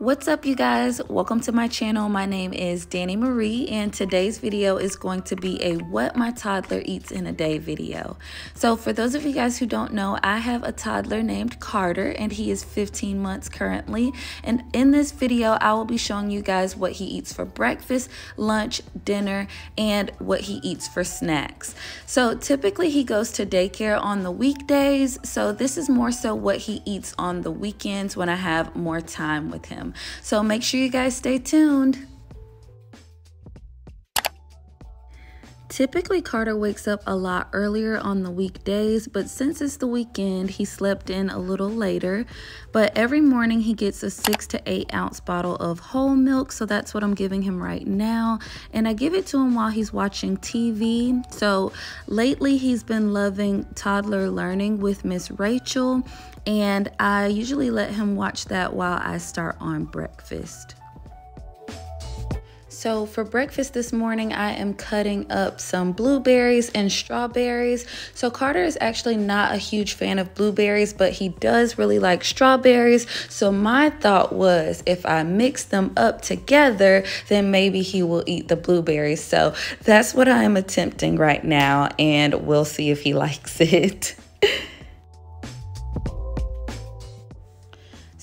What's up you guys? Welcome to my channel. My name is Dani Mari and today's video is going to be a what my toddler eats in a day video. So for those of you guys who don't know, I have a toddler named Carter and he is 15 months currently. And in this video, I will be showing you guys what he eats for breakfast, lunch, dinner, and what he eats for snacks. So typically he goes to daycare on the weekdays. So this is more so what he eats on the weekends when I have more time with him. So make sure you guys stay tuned. Typically, Carter wakes up a lot earlier on the weekdays, but since it's the weekend, he slept in a little later. But every morning, he gets a six to eight ounce bottle of whole milk, so that's what I'm giving him right now. And I give it to him while he's watching TV. So lately, he's been loving toddler learning with Miss Rachel, and I usually let him watch that while I start on breakfast. So for breakfast this morning, I am cutting up some blueberries and strawberries. So Carter is actually not a huge fan of blueberries, but he does really like strawberries. So my thought was if I mix them up together, then maybe he will eat the blueberries. So that's what I am attempting right now, and we'll see if he likes it.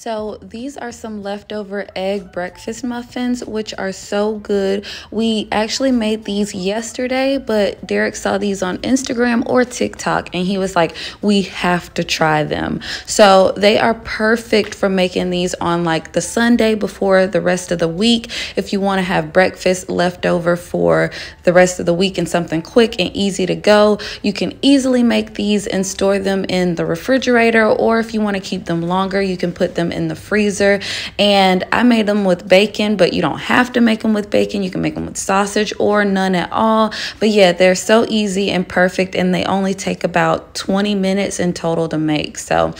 So these are some leftover egg breakfast muffins, which are so good. We actually made these yesterday, but Derek saw these on Instagram or TikTok and he was like, we have to try them. So they are perfect for making these on like the Sunday before the rest of the week. If you want to have breakfast left over for the rest of the week and something quick and easy to go, you can easily make these and store them in the refrigerator. Or if you want to keep them longer, you can put them in the freezer. And I made them with bacon, but you don't have to make them with bacon. You can make them with sausage or none at all. But yeah, they're so easy and perfect, and they only take about 20 minutes in total to make. So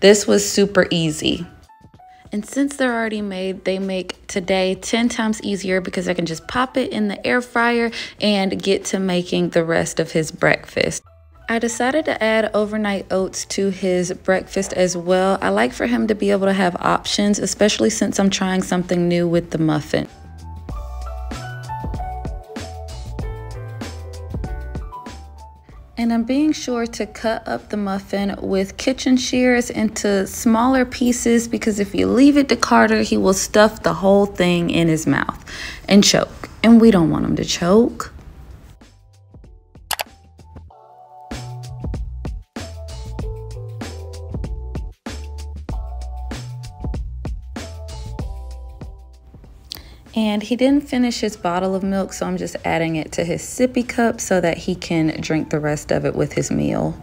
this was super easy. And since they're already made, they make today 10 times easier because I can just pop it in the air fryer and get to making the rest of his breakfast. I decided to add overnight oats to his breakfast as well. I like for him to be able to have options, especially since I'm trying something new with the muffin. And I'm being sure to cut up the muffin with kitchen shears into smaller pieces because if you leave it to Carter, he will stuff the whole thing in his mouth and choke. And we don't want him to choke. And he didn't finish his bottle of milk, so I'm just adding it to his sippy cup so that he can drink the rest of it with his meal.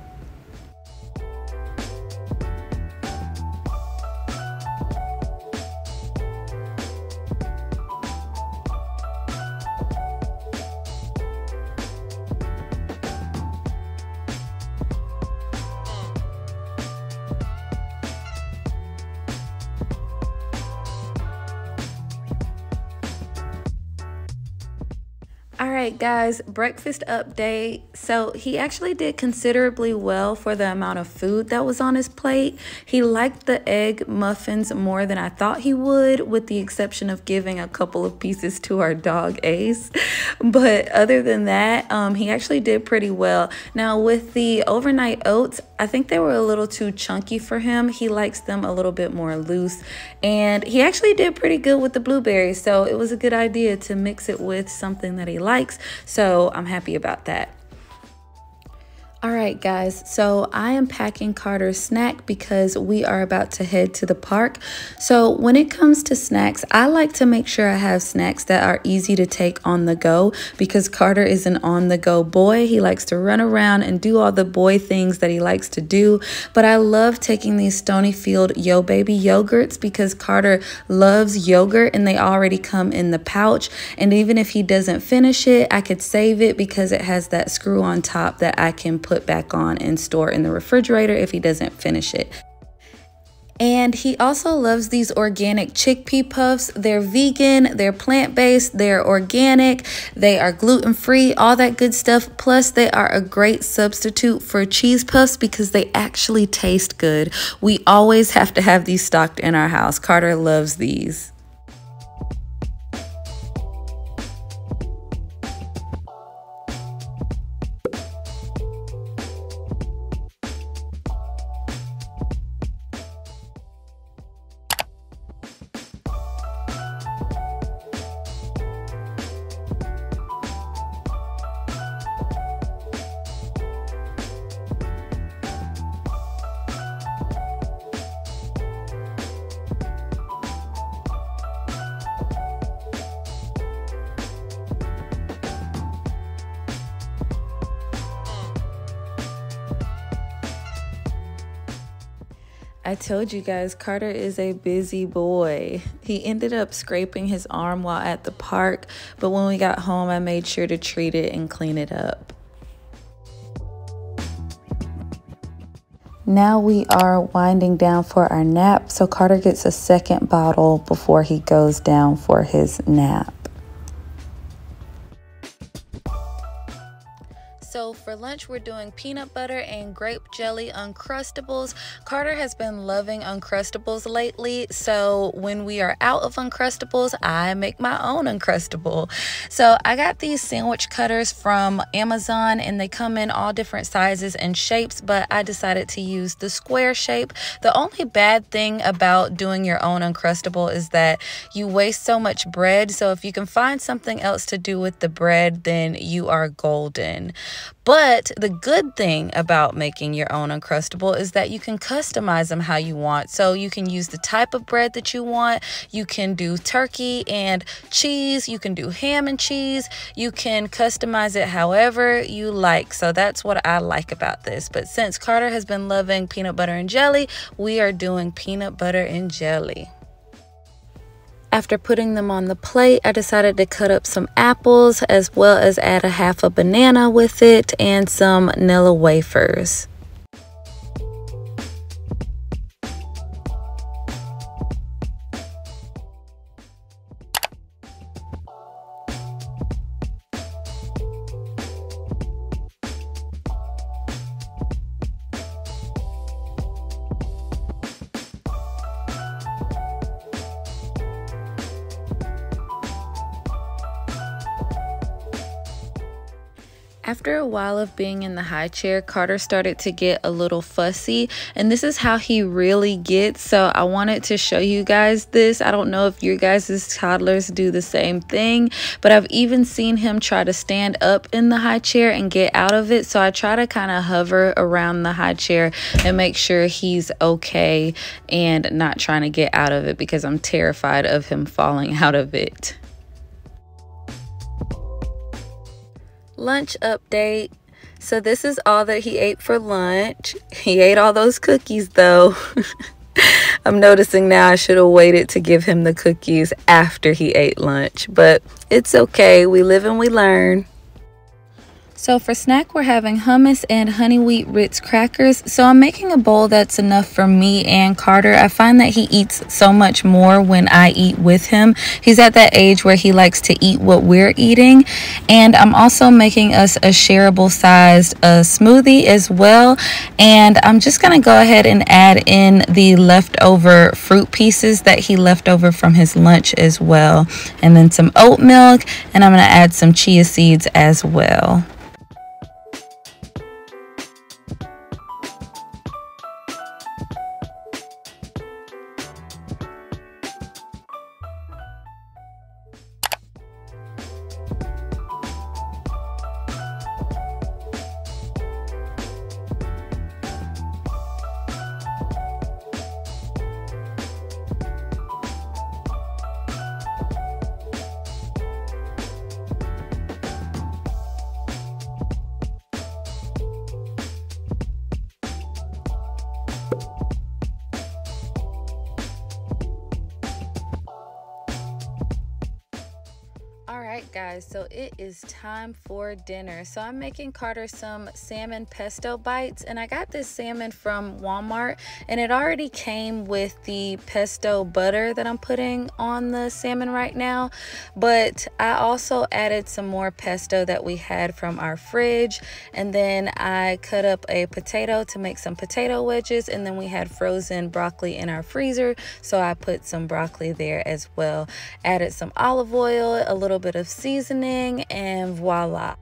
All right, guys, breakfast update. So, he actually did considerably well for the amount of food that was on his plate. He liked the egg muffins more than I thought he would, with the exception of giving a couple of pieces to our dog Ace. But other than that, um, he actually did pretty well. Now, with the overnight oats, I think they were a little too chunky for him. He likes them a little bit more loose. And he actually did pretty good with the blueberries. So, it was a good idea to mix it with something that he likes. So I'm happy about that. All right, guys, so I am packing Carter's snack because we are about to head to the park. So, when it comes to snacks, I like to make sure I have snacks that are easy to take on the go because Carter is an on the go boy. He likes to run around and do all the boy things that he likes to do. But I love taking these Stonyfield Yo Baby yogurts because Carter loves yogurt and they already come in the pouch. And even if he doesn't finish it, I could save it because it has that screw on top that I can put put back on and store in the refrigerator if he doesn't finish it. And he also loves these organic chickpea puffs. They're vegan, they're plant based, they're organic, they are gluten free, all that good stuff. Plus, they are a great substitute for cheese puffs because they actually taste good. We always have to have these stocked in our house. Carter loves these. I told you guys, Carter is a busy boy. He ended up scraping his arm while at the park, but when we got home, I made sure to treat it and clean it up. Now we are winding down for our nap, so Carter gets a second bottle before he goes down for his nap. So for lunch, we're doing peanut butter and grape jelly Uncrustables. Carter has been loving Uncrustables lately. So when we are out of Uncrustables, I make my own Uncrustable. So I got these sandwich cutters from Amazon and they come in all different sizes and shapes, but I decided to use the square shape. The only bad thing about doing your own Uncrustable is that you waste so much bread. So if you can find something else to do with the bread, then you are golden. But the good thing about making your own Uncrustable is that you can customize them how you want. So you can use the type of bread that you want. You can do turkey and cheese. You can do ham and cheese. You can customize it however you like. So that's what I like about this. But since Carter has been loving peanut butter and jelly, we are doing peanut butter and jelly. After putting them on the plate, I decided to cut up some apples as well as add a half a banana with it and some Nilla wafers. After a while of being in the high chair, Carter started to get a little fussy, and this is how he really gets. So, I wanted to show you guys this. I don't know if your guys' toddlers do the same thing, but I've even seen him try to stand up in the high chair and get out of it. So, I try to kind of hover around the high chair and make sure he's okay and not trying to get out of it because I'm terrified of him falling out of it. Lunch update. So, this is all that he ate for lunch. He ate all those cookies though. I'm noticing now I should have waited to give him the cookies after he ate lunch, but it's okay. We live and we learn. So for snack, we're having hummus and honey wheat Ritz crackers. So I'm making a bowl that's enough for me and Carter. I find that he eats so much more when I eat with him. He's at that age where he likes to eat what we're eating. And I'm also making us a shareable sized uh, smoothie as well. And I'm just going to go ahead and add in the leftover fruit pieces that he left over from his lunch as well. And then some oat milk. And I'm going to add some chia seeds as well. Guys, so it is time for dinner. So I'm making Carter some salmon pesto bites, and I got this salmon from Walmart, and it already came with the pesto butter that I'm putting on the salmon right now. But I also added some more pesto that we had from our fridge, and then I cut up a potato to make some potato wedges, and then we had frozen broccoli in our freezer, so I put some broccoli there as well. Added some olive oil, a little bit of seasoning, and voila.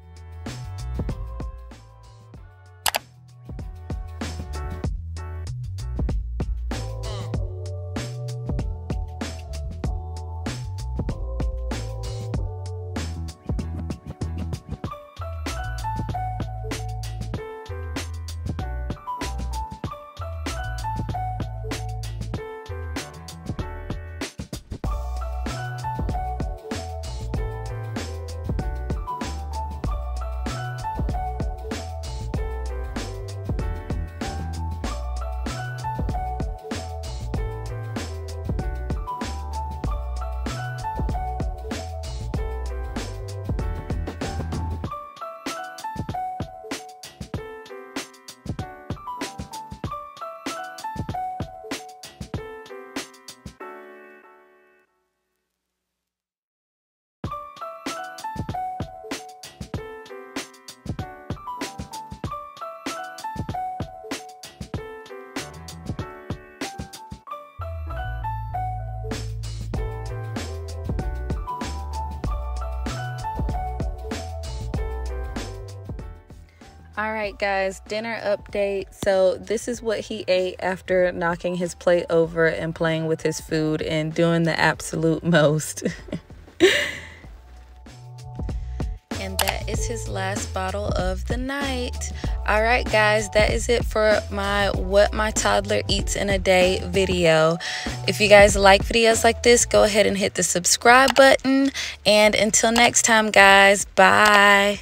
All right, guys, dinner update. So, this is what he ate after knocking his plate over and playing with his food and doing the absolute most. and that is his last bottle of the night. All right, guys, that is it for my What My Toddler Eats in a Day video. If you guys like videos like this, go ahead and hit the subscribe button. And until next time, guys, bye.